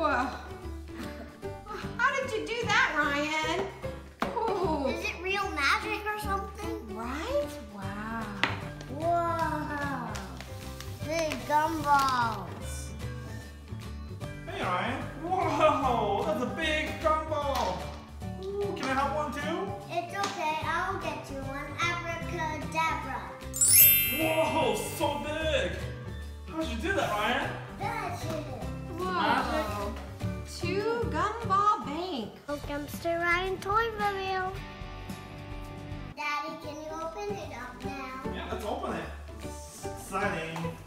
Whoa. How did you do that, Ryan? Ooh. Is it real magic or something? Right? Wow. Whoa. Big gumballs. Hey Ryan. Whoa, that's a big gumball. Ooh, can I have one too? It's okay, I'll get you one. Abracadabra. Whoa, so big. How'd you do that, Ryan? That's it. Bank. Welcome to Ryan Toy Review. Daddy, can you open it up now? Yeah, let's open it. Exciting.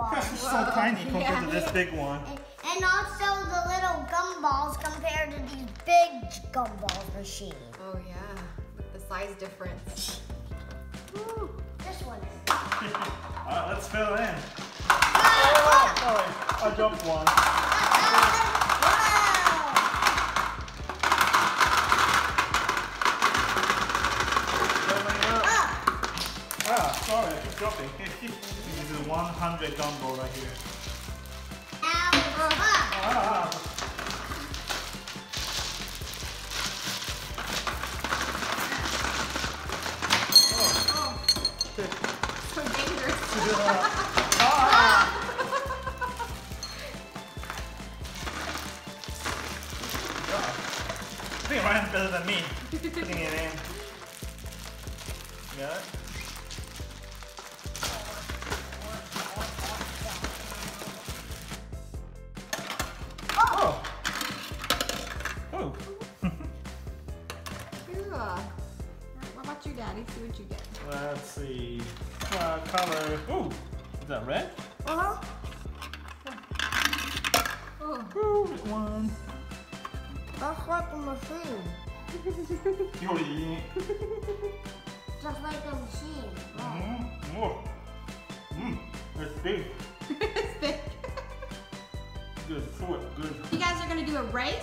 Little gumball. It's so tiny compared to this big one. And, and also the little gumballs compared to these big gumball machines. Oh, yeah. Look at the size difference. Woo. This one. Alright, let's fill it in. Ah! Sorry, I jumped one. Sorry, I keep dropping. this is a 100 gumball right here. Ah, Oh, so dangerous. ah. I think Ryan's better than me putting it in. Got Daddy? You get. Let's see. What color? Ooh! Is that red? Uh-huh. Oh. Ooh, one. That's like a machine. It. Just like a machine. Mmm. Oh. Mmm. It's big. it's big. Good. Foot. Good. You guys are gonna do a race.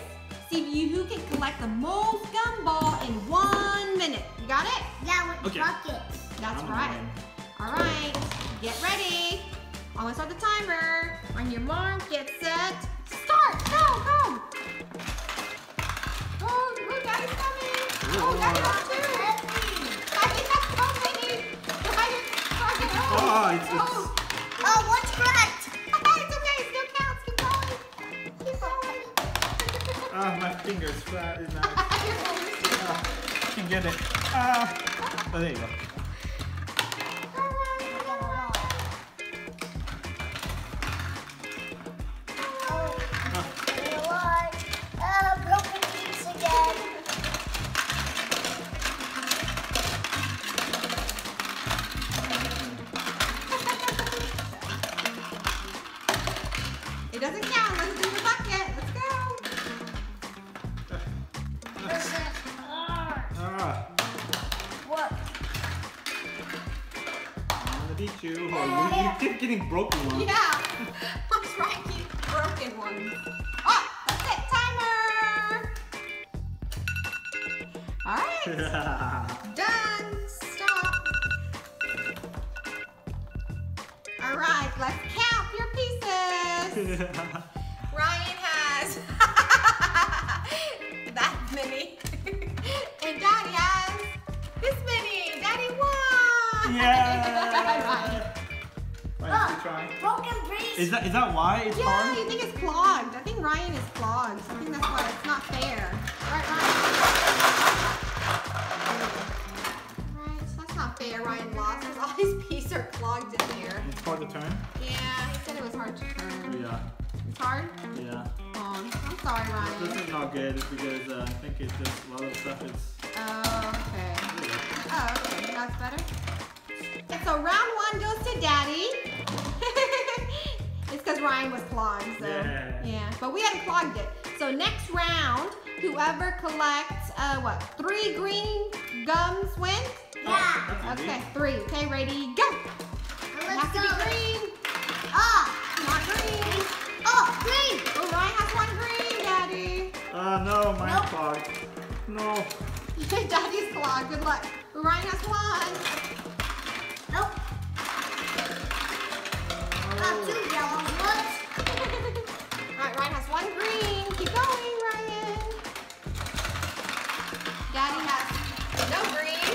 See you who can collect the most gumball in one minute. You got it? Yeah, with Okay. buckets. That's I'm right. winning. All right, get ready. I'm gonna the timer. On your mark, get set, start. Go, go. Oh, look, Daddy's coming. Oh, Daddy got two. Daddy got so many. Daddy, Daddy, oh. Oh, it's- it's- oh. Oh, what's cracked? Oh, it's okay. It still counts. Keep going. Keep going. Ah, my finger's flat. It's not. Ah, I can get it. Ah. Oh, there you keep getting broken ones. Yeah. Let's try and keep broken ones. Oh, that's it. Timer. All right. Done. Stop. All right. Let's count your pieces. Ryan has that many. Ryan, broken piece. Is that is that why it's Yeah, hard? you think it's clogged. I think Ryan is clogged. I think that's why it's not fair. Right, Ryan? Right, so that's not fair. Ryan lost because all his pieces are clogged in there. It's hard to turn. Yeah, he said it was hard to turn. Yeah. It's hard? Yeah. Oh, I'm sorry, Ryan. This is not good because uh, I think it's just a lot of stuff is. Oh, okay. Oh, okay. That's better. And so round one goes to Daddy. Because Ryan was clogged. So Yeah. yeah, but we hadn't clogged it. So next round, whoever collects uh what three green gums wins. Yeah. Okay, three. Okay, ready, go. Let's has to go. be green. Ah. Not green. Oh, green. Oh, Ryan has one green, Daddy. Uh, no, mine's Nope. clogged. No. Daddy's clogged. Good luck. Ryan has one. Got two yellow ones. All right, Ryan has one green. Keep going, Ryan. Daddy has no green.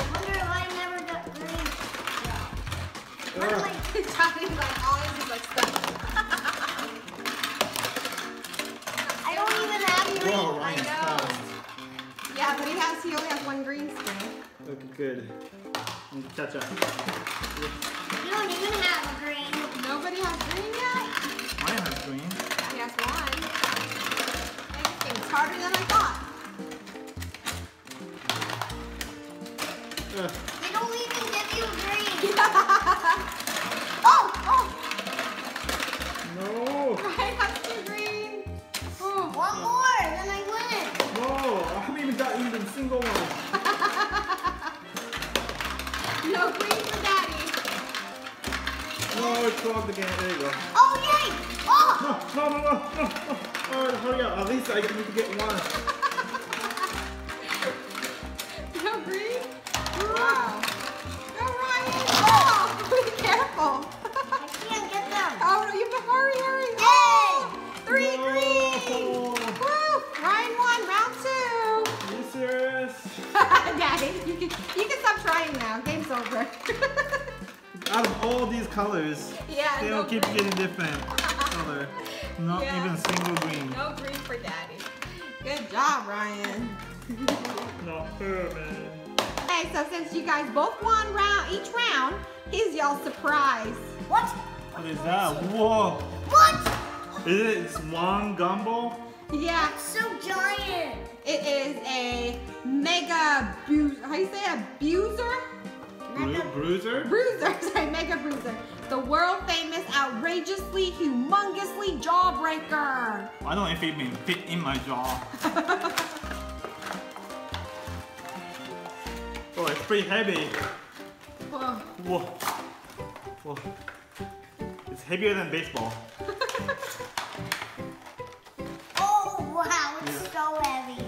I wonder if I never got green. Do Ugh. I- Daddy's like always is like stuck. I don't even have green. Whoa, I know. Yeah, but he has he only has one green still. Okay, good. Need to catch up. You don't even have green. Nobody has green yet. Mine has green. He has one. Dang, It's harder than I thought. Ugh. They don't even give you green. oh, oh, It's clogged again. There you go. Oh, yay. Oh. No, no, no, no, no. no. All right, hurry up. At least I need to get one. Colors, yeah, they no all keep green. getting different color. Not Yeah. even single green. No green for Daddy. Good job, Ryan. No, her, man. Okay, so since you guys both won round each round, here's y'all surprise. What? What is that? Whoa. What? Is it Swan Gumbo? Yeah, So giant. it is a mega bu- how do you say a bruiser? Bru- bruiser? Bruiser, sorry, mega bruiser. The world famous, outrageously, humongously jawbreaker. I don't it even fit in my jaw. Oh, it's pretty heavy. Whoa. Whoa. Whoa. It's heavier than baseball. Oh, wow. It's so heavy.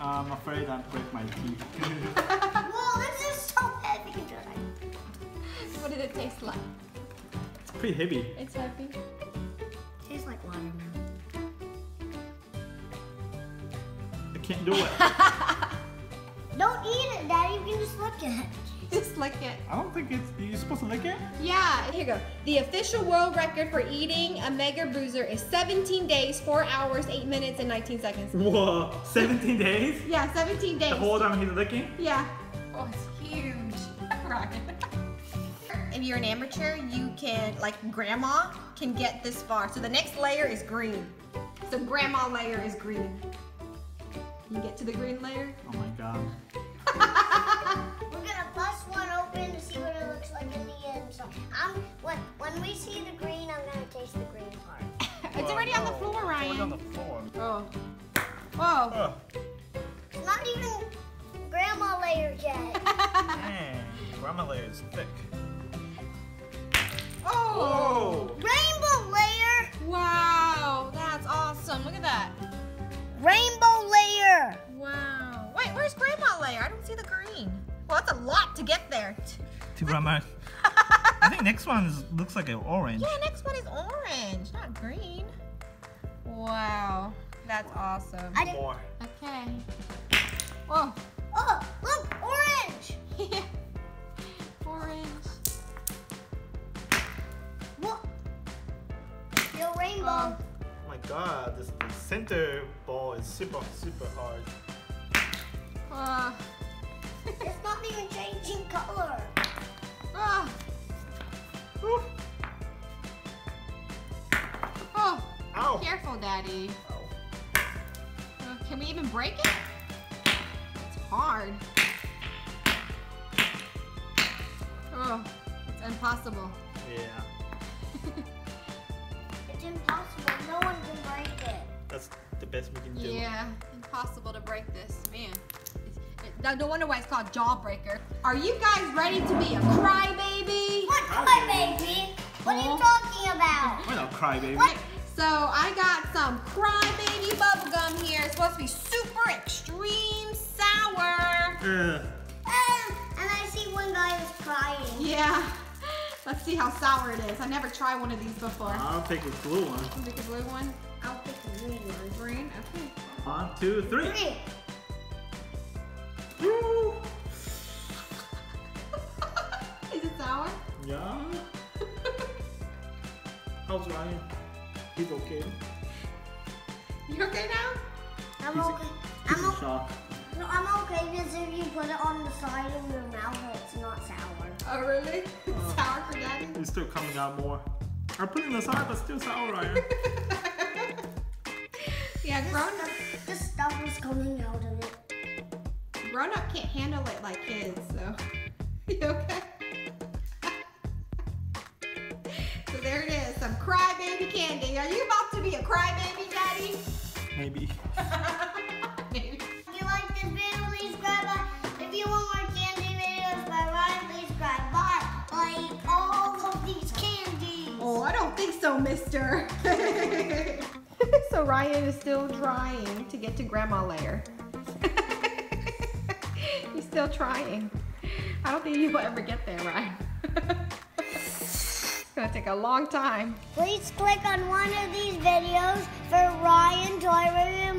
I'm afraid I break my teeth. What did it taste like? it's pretty heavy. It's heavy. Tastes like watermelon. I can't do it. Don't eat it, Daddy. You can just look at it. Just lick it. I don't think it's. You're supposed to lick it? Yeah, here you go. The official world record for eating a mega bruiser is 17 days, 4 hours, 8 minutes, and 19 seconds. Whoa. 17 days? Yeah, 17 days. The whole time he's licking? Yeah. Oh, it's huge. Ryan. If you're an amateur, you can, like grandma, can get this far. So the next layer is green. So grandma layer is green. You get to the green layer? Oh my god. We're gonna bust one open to see what it looks like in the inside. I'm when when we see the green, I'm gonna taste the green part. it's already on the floor, It's Ryan. on the floor. Oh. Whoa. Oh, It's not even grandma layer yet. dang. Grandma layer is thick. Grandma. I think next one is, looks like an orange. Yeah, next one is orange, not green. Wow, that's awesome. I didn't. More. Okay. Whoa. Oh, look, orange. Yeah. Orange. What? Your rainbow. Oh. Oh my god, this the center ball is super, super hard. Uh, It's not even changing color. Uh, Whew. oh, Ow. careful, Daddy. Ow. Uh, can we even break it? It's hard. Oh, it's impossible. Yeah. It's impossible. No one can break it. That's the best we can do. Yeah, impossible to break this, man. It's, it, no- no wonder why it's called Jawbreaker. Are you guys ready to be a crybaby? What crybaby? What are you talking about? Why not cry, baby? What? So I got some crybaby bubblegum here. It's supposed to be super extreme sour. Uh, Um, and I see one guy is crying. Yeah. Let's see how sour it is. I never tried one of these before. I'll take a blue one. You Pick a blue one. I'll pick the green one. Green. Okay. One, two, three. Three. Woo! is it sour? Yeah. How's Ryan? He's okay. You okay now? I'm He's, okay. he's I'm in okay. shock. No, I'm okay because if you put it on the side of your mouth, it's not sour. Oh, really? Oh. sour for daddy? It's still coming out more. I put it in the side, but still sour, Ryan. yeah, This grown stuff, this stuff is coming out of it. Grown up can't handle it like kids, so you okay? so there it is, some crybaby candy. Are you about to be a crybaby, daddy? Maybe. Maybe. If you like this video, please subscribe. Bye. If you want more candy videos by Ryan, please subscribe. Bye. I eat all of these candies. Oh, I don't think so, mister. so Ryan is still trying to get to grandma layer. Still trying. I don't think you'll ever get there, Ryan. it's gonna take a long time. Please click on one of these videos for Ryan Toy Review